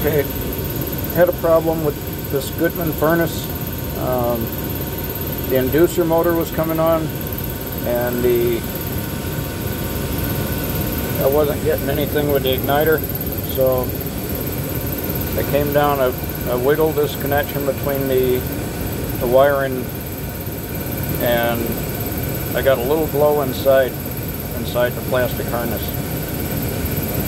Okay, had a problem with this Goodman furnace. Um, the inducer motor was coming on, and the I wasn't getting anything with the igniter, so I came down. I, I wiggled this connection between the the wiring, and I got a little glow inside inside the plastic harness.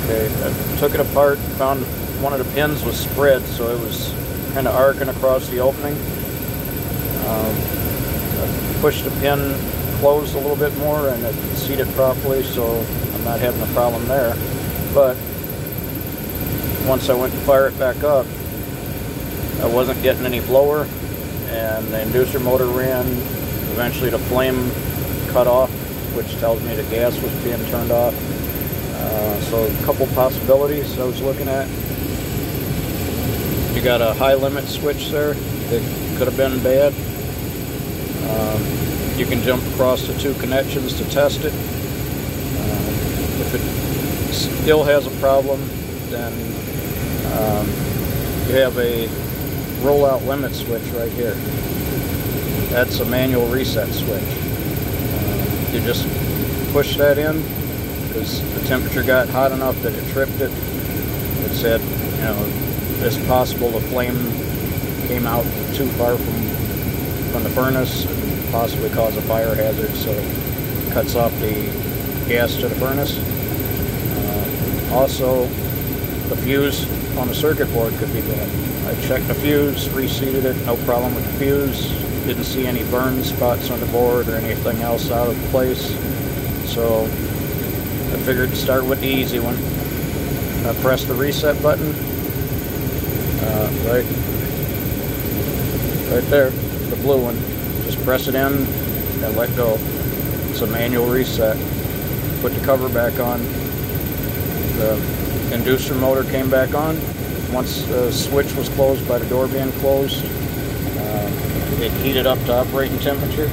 Okay, I took it apart, found one of the pins was spread, so it was kind of arcing across the opening. Um, I pushed the pin closed a little bit more and it seated properly, so I'm not having a problem there. But once I went to fire it back up, I wasn't getting any blower, and the inducer motor ran. Eventually, the flame cut off, which tells me the gas was being turned off. Uh, so, a couple possibilities I was looking at. You got a high limit switch there that could have been bad. Um, you can jump across the two connections to test it. Um, if it still has a problem, then um, you have a rollout limit switch right here. That's a manual reset switch. Um, you just push that in because the temperature got hot enough that it tripped it. It said, you know, it's possible the flame came out too far from from the furnace and possibly cause a fire hazard, so it cuts off the gas to the furnace. Uh, also, the fuse on the circuit board could be bad. I checked the fuse, reseated it, no problem with the fuse. Didn't see any burn spots on the board or anything else out of place. So I figured to start with the easy one. I pressed the reset button, uh, right, right there, the blue one. Just press it in and let go. It's a manual reset. Put the cover back on. The inducer motor came back on. Once the switch was closed by the door being closed, uh, it heated up to operating temperature.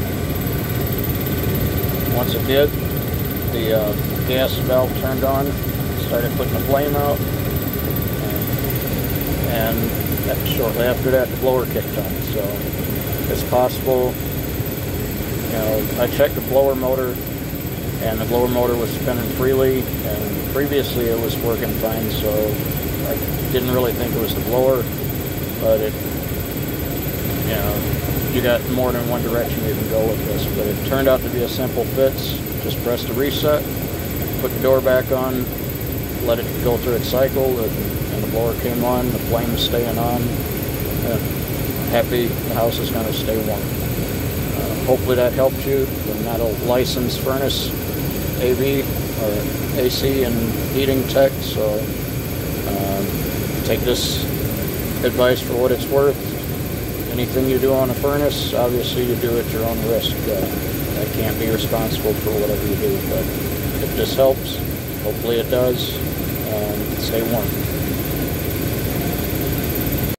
Once it did, the uh, gas valve turned on, started putting the flame out, and shortly after that, the blower kicked on. So it's possible. You know, I checked the blower motor, and the blower motor was spinning freely, and previously it was working fine. So I didn't really think it was the blower, but it, you know, you got more than one direction you can go with this. But it turned out to be a simple fix. Just press the reset, put the door back on, let it go through its cycle, and the blower came on, the flame is staying on. And happy the house is going to stay warm. Uh, hopefully that helped you. I'm not a licensed furnace AV or AC and heating tech, so um, take this advice for what it's worth. Anything you do on a furnace, obviously you do at your own risk. Uh, I can't be responsible for whatever you do, but if this helps, hopefully it does, um, stay warm.